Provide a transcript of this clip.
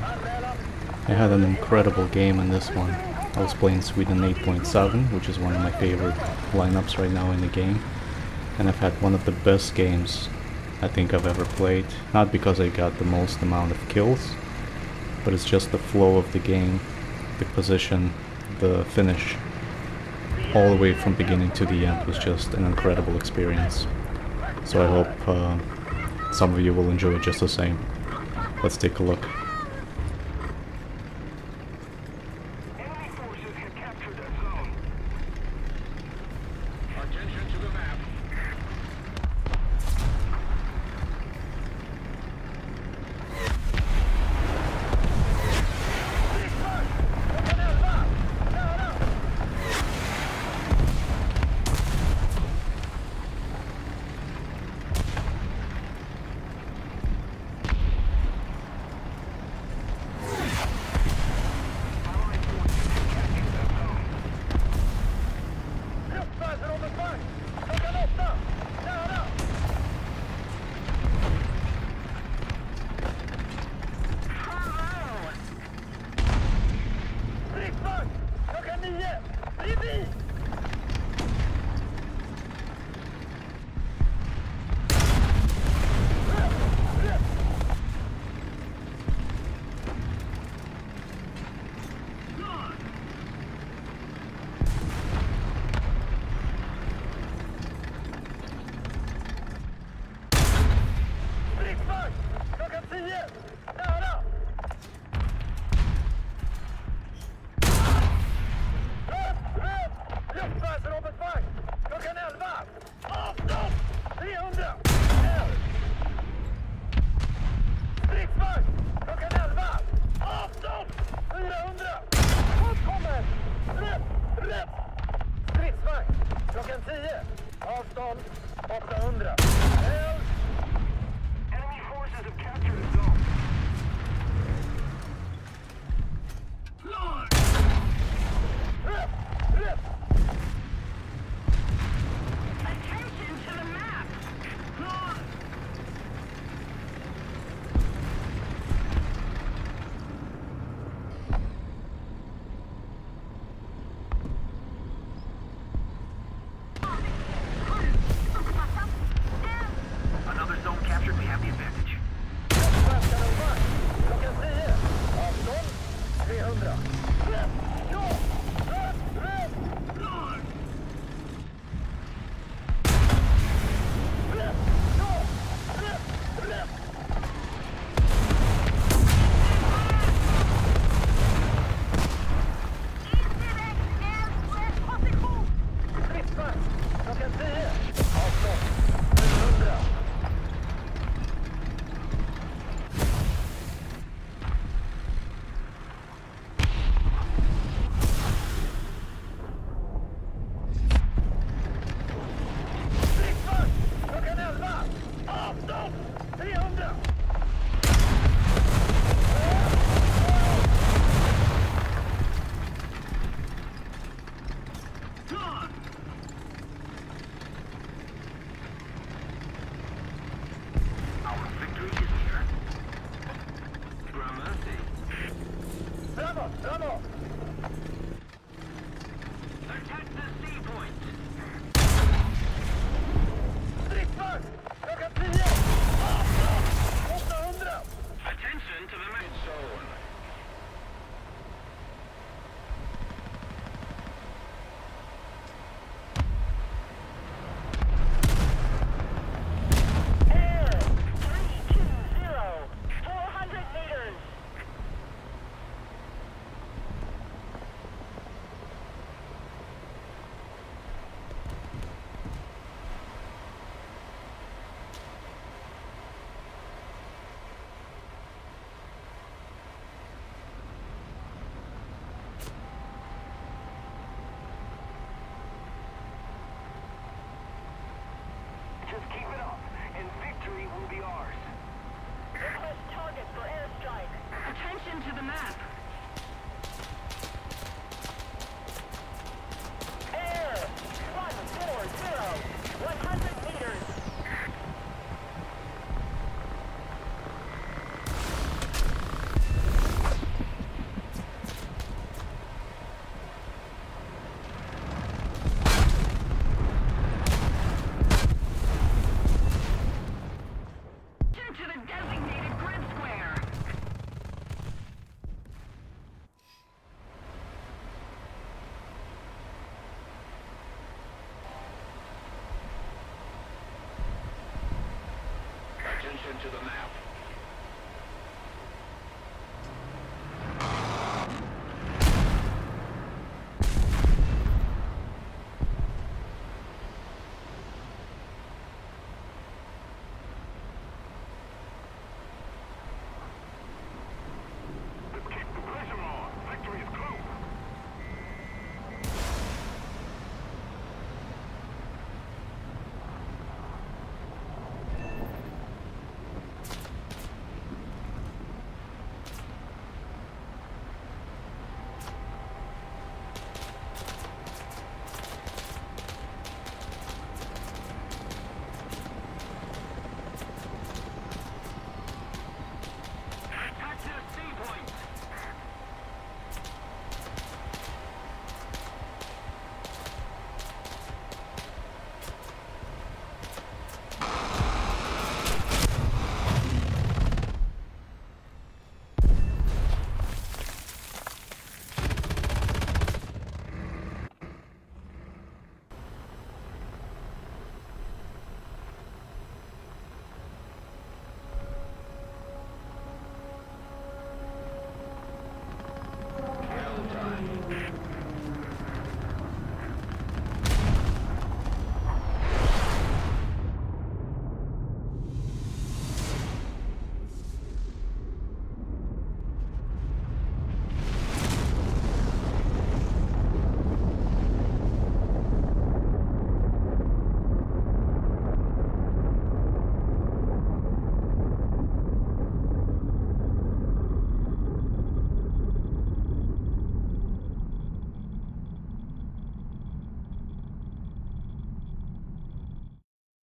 I had an incredible game in this one. I was playing Sweden 8.7, which is one of my favorite lineups right now in the game. And I've had one of the best games I think I've ever played. Not because I got the most amount of kills, but it's just the flow of the game, the position, the finish. All the way from beginning to the end was just an incredible experience. So I hope uh, some of you will enjoy it just the same. Let's take a look. 300! L! Stridsvagn! Klockan 11! Avstånd! 400! Skott kommer! Rätt! Stridsvagn! Klockan 10! Avstånd 800! L! Enemy forces have captured Canada. Just keep it up, and victory will be ours. Request target for airstrike. Attention to the map. Into the map.